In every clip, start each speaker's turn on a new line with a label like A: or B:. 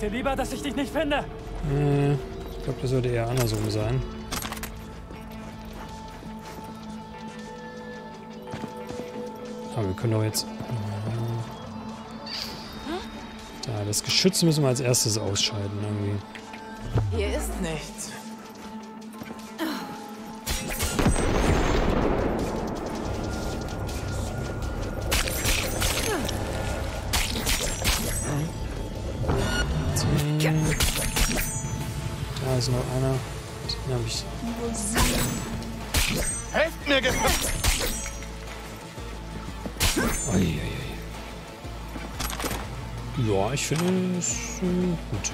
A: dir lieber, dass ich dich nicht finde?
B: Äh, ich glaube, das sollte eher andersrum sein. Aber wir können doch jetzt... Da, das Geschütz müssen wir als erstes ausschalten irgendwie.
C: Hier ist nichts.
A: Mir, Ge
B: Uiuiui. Ja, ich finde es äh, gut.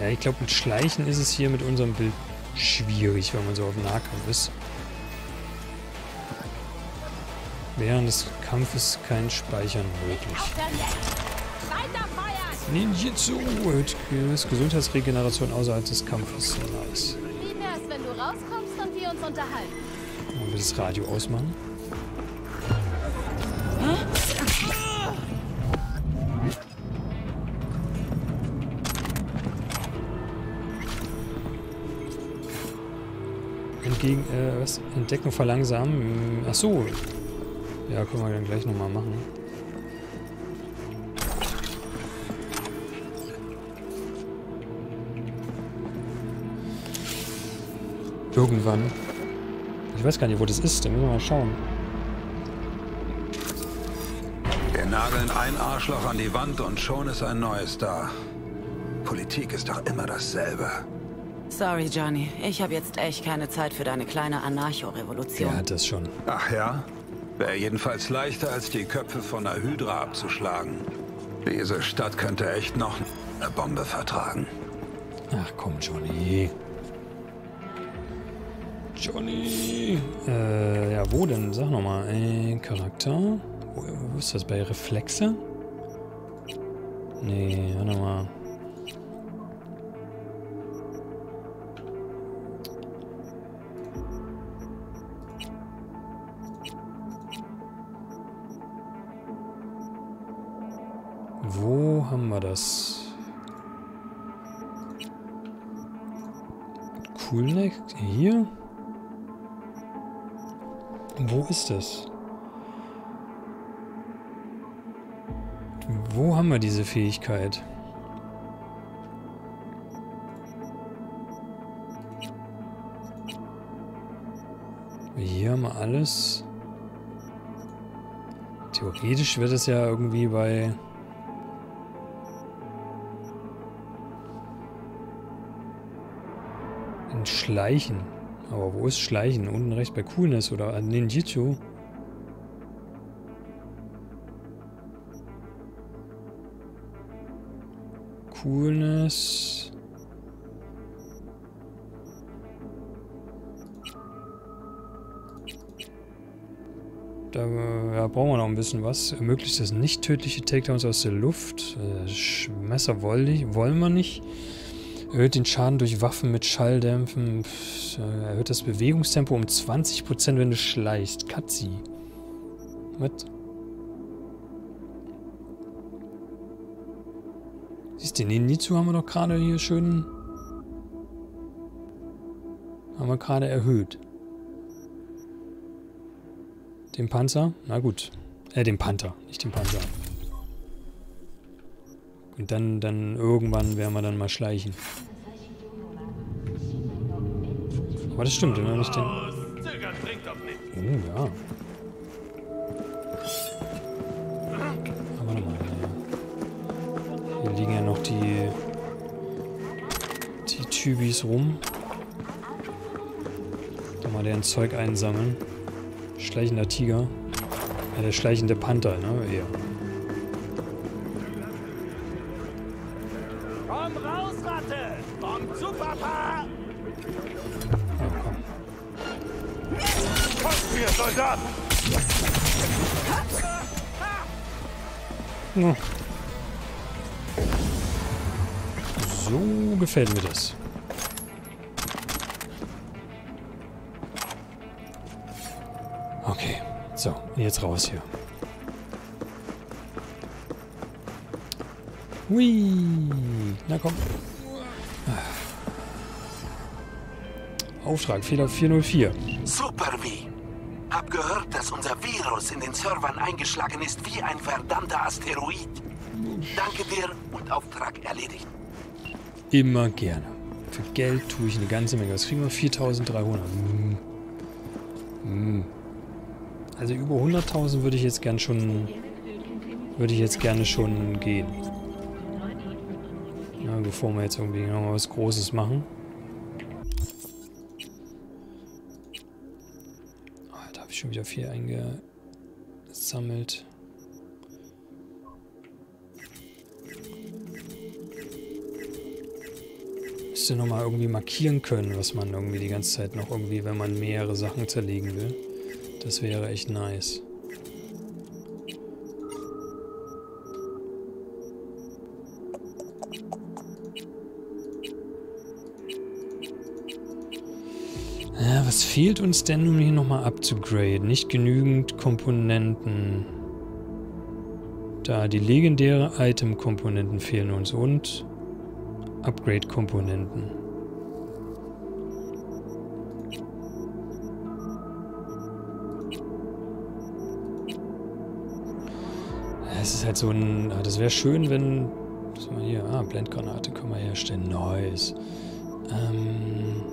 B: Ja, ich glaube, mit Schleichen ist es hier mit unserem Bild schwierig, wenn man so auf Nahkampf ist. Während des Kampfes kein Speichern möglich. Ninjutsu erhöht Gesundheitsregeneration außerhalb des Kampfes. Nice.
D: Wie wär's, wenn du rauskommst und wir uns unterhalten?
B: Wir das Radio ausmachen? Entgegen, äh, was? Entdecken verlangsamen? Ach so. Ja, können wir dann gleich nochmal machen. Irgendwann. Ich weiß gar nicht, wo das ist. Da müssen wir mal schauen.
E: Wir nageln ein Arschloch an die Wand und schon ist ein neues da. Politik ist doch immer dasselbe.
C: Sorry, Johnny. Ich habe jetzt echt keine Zeit für deine kleine
B: Wer
C: Anarcho-Revolution.
B: hat das schon?
E: Ach ja? Wäre jedenfalls leichter, als die Köpfe von der Hydra abzuschlagen. Diese Stadt könnte echt noch eine Bombe vertragen.
B: Ach komm, Johnny. Johnny. Äh, ja, wo denn? Sag nochmal. Äh, Charakter. Wo, wo ist das? Bei Reflexe? Nee, warte mal. Wo haben wir das? Coolneck? Hier? Wo ist das? Wo haben wir diese Fähigkeit? Hier haben wir alles. Theoretisch wird es ja irgendwie bei... In Schleichen. Aber wo ist Schleichen? Unten rechts bei Coolness oder Ninjitsu? Coolness. Da ja, brauchen wir noch ein bisschen was. Ermöglicht das nicht tödliche Takedowns aus der Luft. Äh, Messer wollen, wollen wir nicht. Erhöht den Schaden durch Waffen mit Schalldämpfen. Äh, erhöht das Bewegungstempo um 20%, wenn du schleichst. Katzi. Was? Siehst du, den Ninjitsu haben wir doch gerade hier schön... Haben wir gerade erhöht. Den Panzer? Na gut. Äh, den Panther, nicht den Panzer. Und dann, dann irgendwann werden wir dann mal schleichen. Aber das stimmt, wenn wir nicht den... Oh, ja. Aber nochmal. Hier liegen ja noch die... Die Tübis rum. Da mal deren Zeug einsammeln. Schleichender Tiger. Ja, der schleichende Panther, ne? Eher.
A: Zu Papa! Kommt mir, Soldat!
B: So gefällt mir das. Okay, so, jetzt raus hier. Hui. Na komm. Auftrag, Fehler 404.
F: Super V. Hab gehört, dass unser Virus in den Servern eingeschlagen ist wie ein verdammter Asteroid. Danke dir und Auftrag erledigt.
B: Immer gerne. Für Geld tue ich eine ganze Menge. Was kriegen wir? 4300. Hm. Hm. Also über 100.000 würde ich jetzt gern schon... Würde ich jetzt gerne schon gehen. Ja, bevor wir jetzt irgendwie noch was Großes machen. Schon wieder viel eingesammelt. Müsste nochmal irgendwie markieren können, was man irgendwie die ganze Zeit noch irgendwie, wenn man mehrere Sachen zerlegen will. Das wäre echt nice. Was fehlt uns denn, um hier nochmal abzugraden? Nicht genügend Komponenten. Da, die legendäre Item-Komponenten fehlen uns und Upgrade-Komponenten. Es ist halt so ein... Das wäre schön, wenn... Was haben wir hier? Ah, Blendgranate können wir herstellen. Nice. Ähm...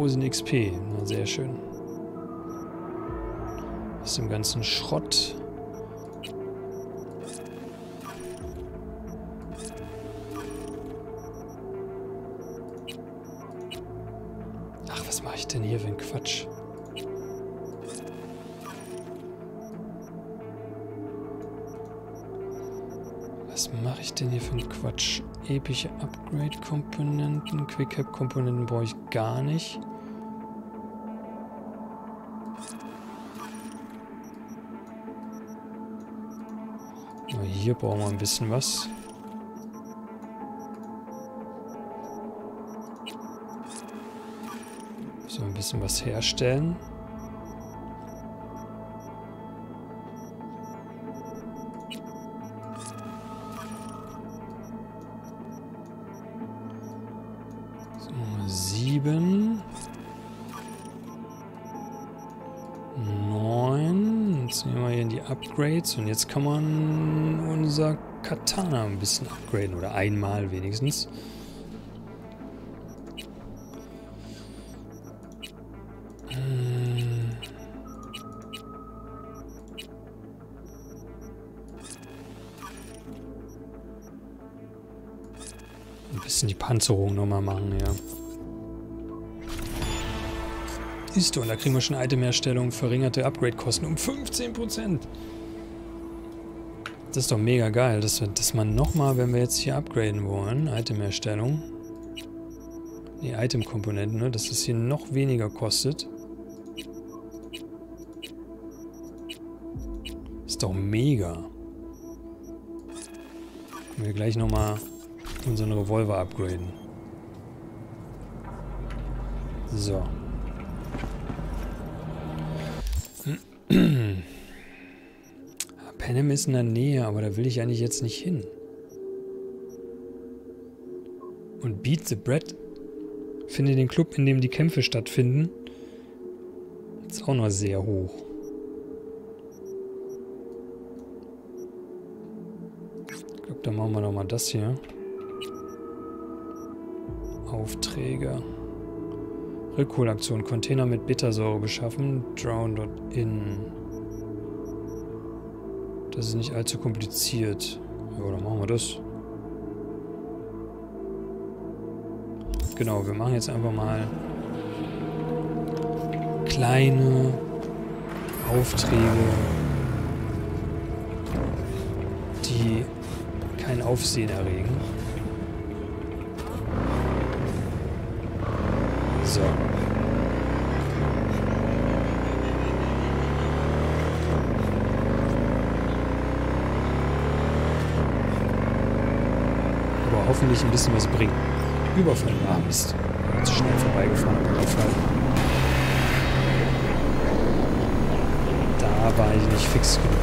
B: 8000 XP. Na, sehr schön. Aus dem ganzen Schrott. Ach, was mache ich denn hier für ein Quatsch? Was mache ich denn hier für ein Quatsch? Epische Upgrade-Komponenten, Quick-Cap-Komponenten brauche ich gar nicht. Hier brauchen wir ein bisschen was. So ein bisschen was herstellen. So, sieben. Upgrades und jetzt kann man unser Katana ein bisschen upgraden. Oder einmal wenigstens. Hm. Ein bisschen die Panzerung nochmal machen, ja. Du, und da kriegen wir schon Itemherstellung, verringerte Upgrade-Kosten um 15%. Das ist doch mega geil, dass, dass man nochmal, wenn wir jetzt hier upgraden wollen, Itemherstellung, die Item-Komponenten, ne, dass das hier noch weniger kostet. Ist doch mega. Können wir gleich nochmal unseren Revolver upgraden. So. Panem ist in der Nähe, aber da will ich eigentlich jetzt nicht hin. Und Beat the Bread finde den Club, in dem die Kämpfe stattfinden, ist auch noch sehr hoch. Ich glaube, dann machen wir noch mal das hier. Aufträge. Rückholaktion. Container mit Bittersäure beschaffen. Drown.in. Das ist nicht allzu kompliziert. Ja, dann machen wir das. Genau, wir machen jetzt einfach mal kleine Aufträge, die kein Aufsehen erregen. So. hoffentlich ein bisschen was bringen. Überfall, ah ist Jetzt schnell vorbeigefahren, Überfall. Da war ich nicht fix genug.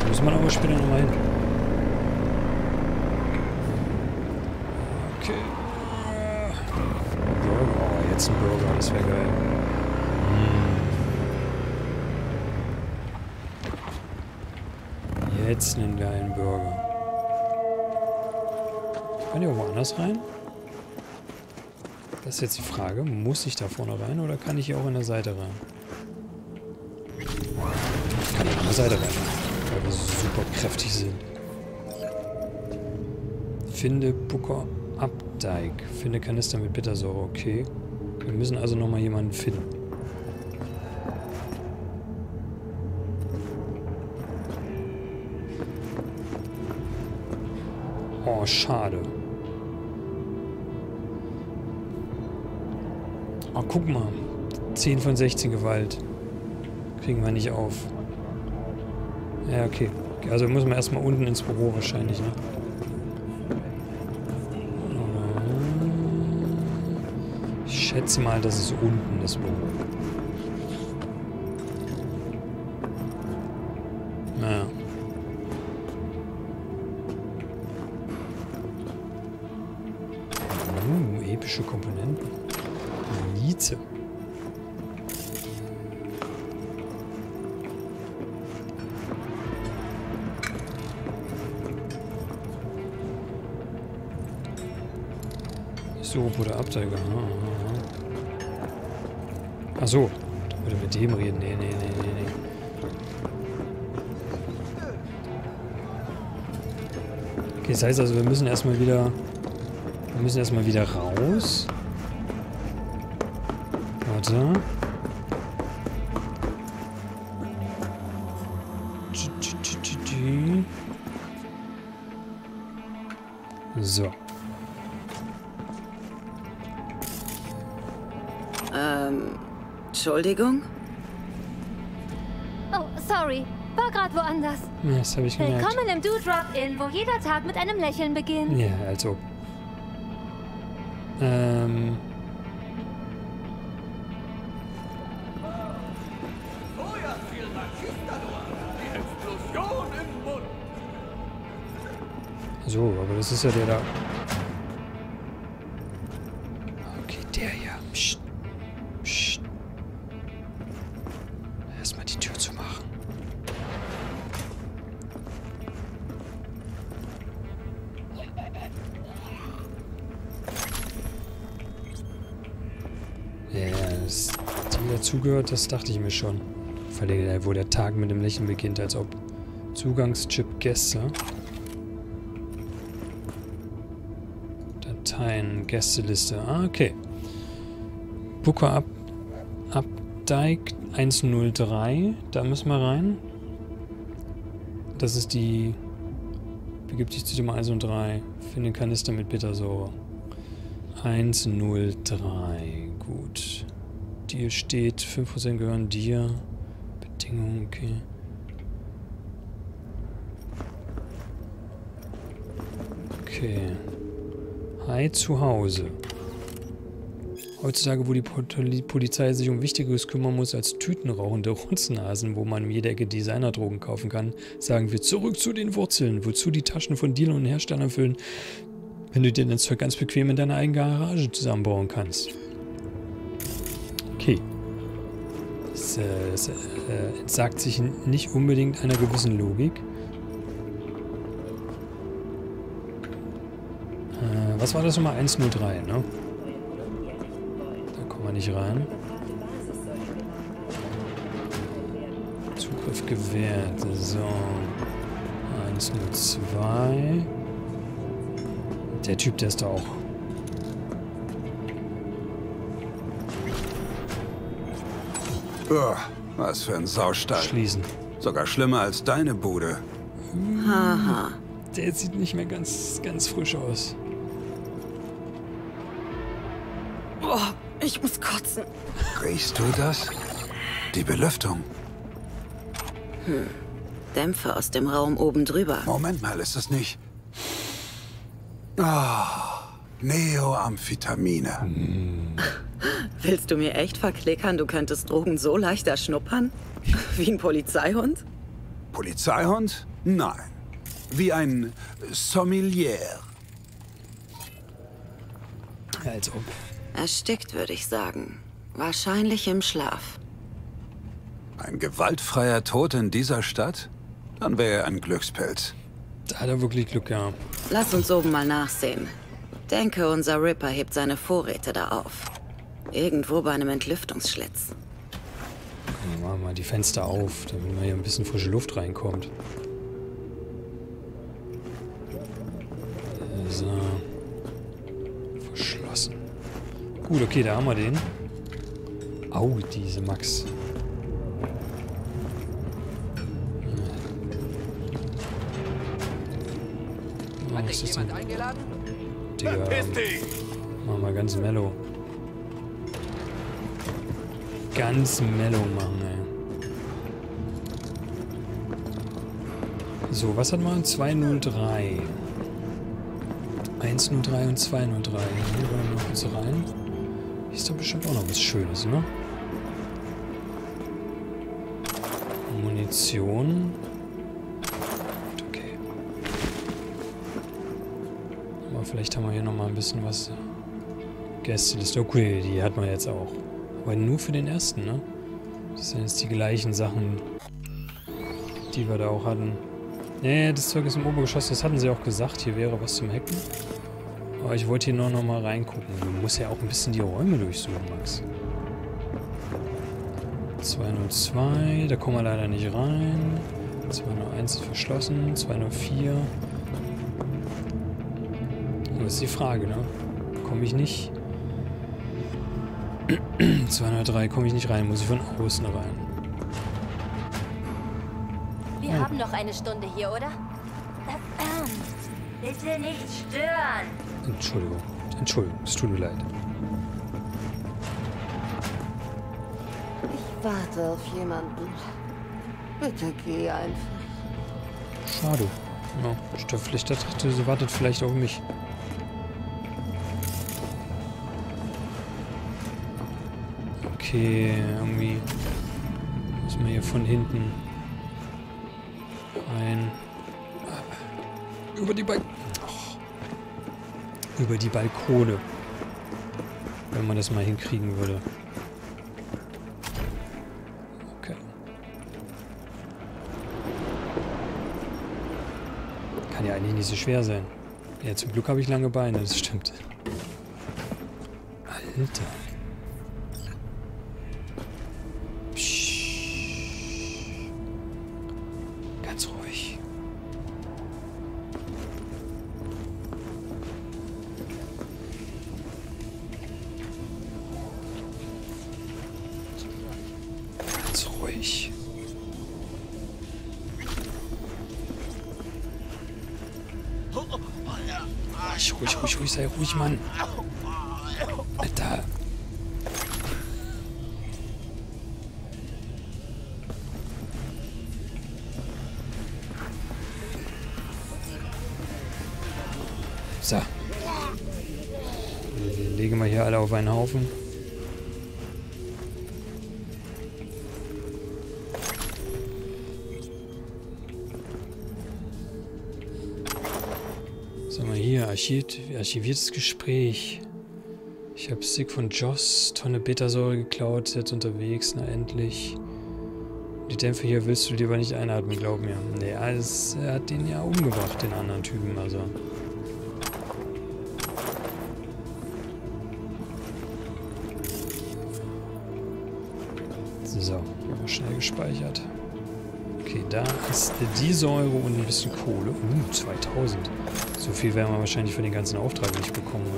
B: Da muss man aber später nochmal hin. Okay. Burger, oh, jetzt ein Burger, das wäre geil. Hm. Jetzt einen geilen Burger. Kann ich auch woanders rein? Das ist jetzt die Frage. Muss ich da vorne rein oder kann ich hier auch in der Seite rein? Ich kann hier an der Seite rein, weil wir super kräftig sind. Finde Booker Abdeig. Finde Kanister mit Bittersäure. Okay. Wir müssen also nochmal jemanden finden. Oh, schade. Oh, guck mal. 10 von 16 Gewalt. Kriegen wir nicht auf. Ja, okay. Also müssen wir erstmal unten ins Büro wahrscheinlich, ne? Ich schätze mal, das ist unten das Büro. Naja. Uh, epische Komponenten. So, Bruder Abteiger. Ach so. Oder mit dem reden. Nee, nee, nee, nee, nee. Okay, das heißt also, wir müssen erstmal wieder... Wir müssen erstmal wieder raus. Warte. So.
C: Entschuldigung?
D: Oh, sorry. War gerade woanders.
B: Ja, das habe ich gemerkt.
D: Willkommen im Dewdrop Inn, wo jeder Tag mit einem Lächeln beginnt.
B: Ja, also. Ähm. So, aber das ist ja der da. Dazugehört, das dachte ich mir schon. Verlege, wo der Tag mit dem Lächeln beginnt, als ob Zugangschip Gäste. Dateien, Gästeliste. Ah, okay. Booker Up, Updike 103. Da müssen wir rein. Das ist die. Begibt sich zu dem 103. Finde Kanister mit Bittersäure. 103. Gut. Dir steht 5% gehören dir. Bedingungen, okay. Okay. Hi zu Hause. Heutzutage, wo die Poli- Polizei sich um Wichtigeres kümmern muss als tütenrauchende Rotznasen, wo man jede Ecke Designerdrogen kaufen kann, sagen wir zurück zu den Wurzeln, wozu die Taschen von Dealern und Herstellern füllen, wenn du dir dein Zeug ganz bequem in deiner eigenen Garage zusammenbauen kannst. Das, äh, das äh, entsagt sich nicht unbedingt einer gewissen Logik. Äh, was war das nochmal? 103, ne? Da kommen wir nicht rein. Zugriff gewährt. So. 102. Der Typ, der ist da auch.
E: Uah, was für ein Saustall.
B: Schließen.
E: Sogar schlimmer als deine Bude.
C: Haha.
B: Der sieht nicht mehr ganz, ganz frisch aus.
C: Boah, ich muss kotzen.
E: Riechst du das? Die Belüftung.
C: Dämpfe aus dem Raum oben drüber.
E: Moment mal, ist das nicht... Ah, Neoamphetamine.
C: Willst du mir echt verklickern, du könntest Drogen so leicht erschnuppern? Wie ein Polizeihund?
E: Polizeihund? Nein. Wie ein Sommelier.
B: Als ob.
C: Erstickt, würde ich sagen. Wahrscheinlich im Schlaf.
E: Ein gewaltfreier Tod in dieser Stadt? Dann wäre er ein Glückspilz.
B: Da hat er wirklich Glück gehabt.
C: Lass uns oben mal nachsehen. Denke, unser Ripper hebt seine Vorräte da auf. Irgendwo bei einem Entlüftungsschlitz.
B: Dann machen wir mal die Fenster auf, damit mal hier ein bisschen frische Luft reinkommt. So. Verschlossen. Gut, okay, da haben wir den. Au, diese Max. Oh,
A: Hat
B: was
A: dich
B: ist das denn?
A: jemand eingeladen?
B: Digga, machen wir ganz mellow. Ganz mellow machen, ey. So, was hat man? 203. 103 und 203. Hier wollen wir noch kurz rein. Hier ist doch bestimmt auch noch was Schönes, ne? Munition. Okay. Aber vielleicht haben wir hier noch mal ein bisschen was. Gästeliste. Okay, die hat man jetzt auch. Aber nur für den ersten, ne? Das sind jetzt die gleichen Sachen, die wir da auch hatten. Nee, das Zeug ist im Obergeschoss. Das hatten sie auch gesagt. Hier wäre was zum Hacken. Aber ich wollte hier nur noch mal reingucken. Du musst ja auch ein bisschen die Räume durchsuchen, Max. 202, da kommen wir leider nicht rein. 201 ist verschlossen. 204. Das ist die Frage, ne? Komme ich nicht? 203 komme ich nicht rein, muss ich von außen rein.
D: Wir haben noch eine Stunde hier, oder? Ähm, bitte nicht stören.
B: Entschuldigung. Entschuldigung, es tut mir leid.
G: Ich warte auf jemanden. Bitte geh einfach.
B: Schade. Ja, vielleicht dachte, sie wartet vielleicht auf mich. Okay, irgendwie müssen wir hier von hinten rein. Über die Balk oh. Über die Balkone. Wenn man das mal hinkriegen würde. Okay. Kann ja eigentlich nicht so schwer sein. Ja, zum Glück habe ich lange Beine, das stimmt. Alter. Ganz ruhig. Ruhig, ruhig, ruhig, ruhig, sei ruhig, Mann. Alter. So. Legen wir hier alle auf einen Haufen. Sag mal hier, archiviert, archiviertes Gespräch. Ich habe Stick von Joss, Tonne Betasäure geklaut, jetzt unterwegs, na endlich. Die Dämpfe hier willst du lieber nicht einatmen, glaub mir. Nee, alles, er hat den ja umgebracht, den anderen Typen, also. So, schnell gespeichert. Okay, da ist die Säure und ein bisschen Kohle. Uh, 2000. So viel werden wir wahrscheinlich für den ganzen Auftrag nicht bekommen. Ne?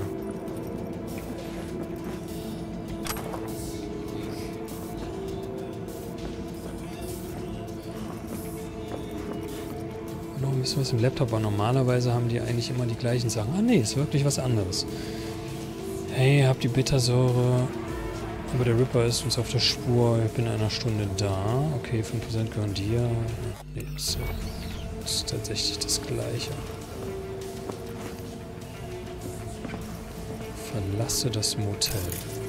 B: Noch ein bisschen was im Laptop, aber normalerweise haben die eigentlich immer die gleichen Sachen. Ah, nee, ist wirklich was anderes. Hey, habt die Bittersäure. Aber der Ripper ist uns auf der Spur. Ich bin in einer Stunde da. Okay, 5% gehören dir. Nee, das ist tatsächlich das gleiche. Verlasse das Motel.